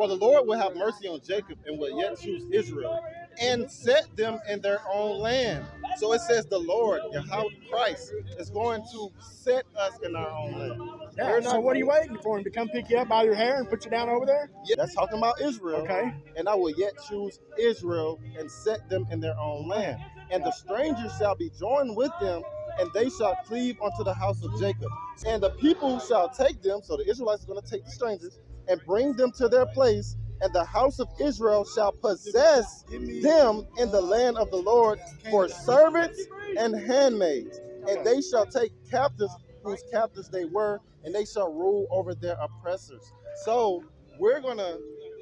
For the Lord will have mercy on Jacob and will yet choose Israel and set them in their own land. So it says the Lord, Yahweh Christ, is going to set us in our own land. Yeah, so what are you waiting for him to come pick you up by your hair and put you down over there? Yeah, that's talking about Israel. Okay. And I will yet choose Israel and set them in their own land. And the strangers shall be joined with them, and they shall cleave unto the house of Jacob. And the people shall take them, so the Israelites are going to take the strangers, and bring them to their place, and the house of Israel shall possess them in the land of the Lord for servants and handmaids. And they shall take captives whose captives they were, and they shall rule over their oppressors. So we're gonna,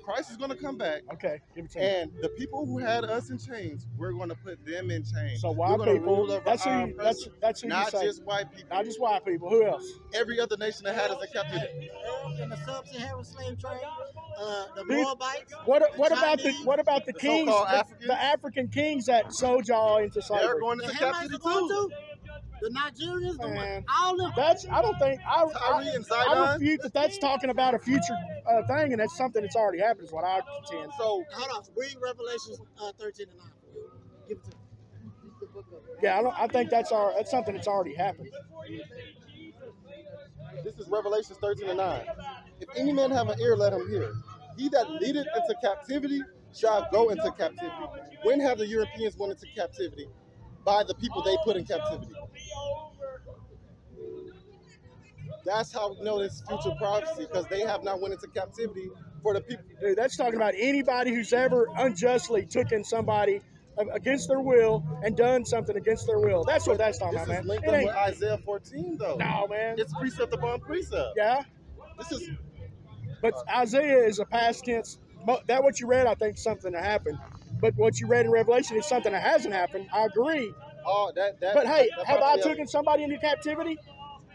Christ is gonna come back, Okay, give it to me. and the people who had us in chains, we're gonna put them in chains. So We're white gonna people, that's who, you, that's, oppressors, that's who you not say. just white people. Not just white people. Who else? Every other nation that had us in captivity. in the sub-Saharan slave trade, uh, the Dude, Moabites. What what about the what about the the kings, the, the African kings that sold y'all into slavery? They're going The into Hamites captivity are too. Too. The Nigerians, the Man. all them. That's I don't think I Tyree I, and I refute that that's talking about a future uh, thing and that's something that's already happened is what I contend. So Hold on, read Revelations uh, 13 and 9. Give it to me. Yeah, I don't I think that's our that's something that's already happened. this is Revelation 13 and 9. If any man have an ear, let him hear. He that leadeth into captivity shall go into captivity. When have the Europeans went into captivity? By the people they put in captivity. That's how we know this future prophecy, because they have not went into captivity for the people. Dude, that's talking about anybody who's ever unjustly taken somebody against their will and done something against their will. That's what that's talking This about, is man. linked It up with Isaiah 14, though. no, man. It's precept upon precept. Yeah, This is but Isaiah is a past tense. That what you read, I think, something that happened. But what you read in Revelation is something that hasn't happened. I agree. all that. that But hey, that have I taken somebody into captivity?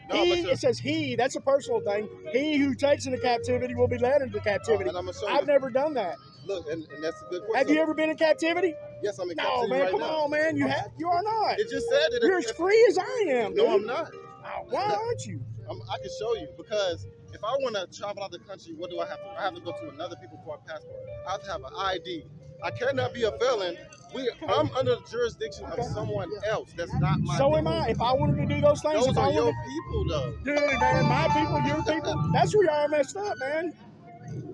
No, he, it says he. That's a personal thing. He who takes into captivity will be led into captivity. gonna show you. I've never done that. Look, and, and that's a good question. Have you ever been in captivity? Yes, I'm in No, captivity man. right come now. on, man. You have. You are not. It just said that. You're as free as I am. No, dude. I'm not. Oh, Why aren't you? I'm, I can show you because if I want to travel out of the country, what do I have to? I have to go to another people for a passport. I have to have an ID. I cannot be a felon. We, I'm under the jurisdiction of Okay. someone else. That's not my. So people. am I. If I wanted to do those things, Those if I are your people, though. dude, man, my people, your people, that's where y'all messed up, man.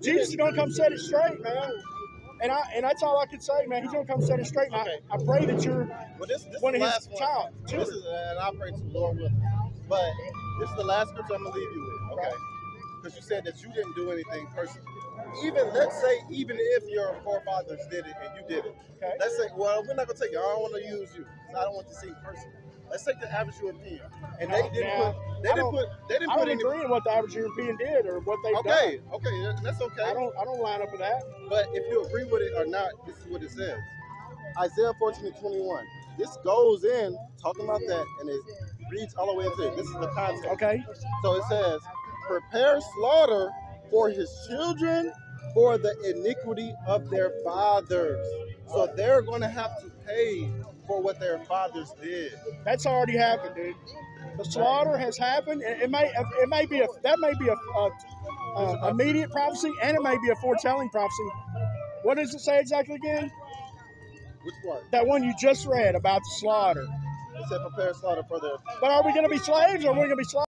Jesus is gonna come set it straight, man. And I and that's all I can say, man. He's gonna come set it straight. Okay. I, I pray that you're But this, this one of his one. child. This is, and I pray to the Lord willing. But this is the last scripture I'm gonna leave you with, okay? Because you said that you didn't do anything personally. Even let's say, even if your forefathers did it and you did it, Okay. let's say, well, we're not gonna take it. I don't want to use you. I don't want to seem personal. Let's take the average European, and they didn't Now, put, they I didn't put, they didn't I put don't agree with what the average European did or what they've Okay, okay, that's okay. I don't I don't line up with that. But if you agree with it or not, this is what it says. Isaiah 14 and 21. This goes in talking about that, and it reads all the way into it. This is the context. Okay. So it says, prepare slaughter for his children for the iniquity of their fathers. So they're going to have to pay for what their fathers did. That's already happened, dude. The slaughter has happened. and It may it may be a that may be a, a, a immediate prophecy and it may be a foretelling prophecy. What does it say exactly again? Which part? That one you just read about the slaughter. It said, prepare slaughter for their But are we going to be slaves or are we going to be slaughtered?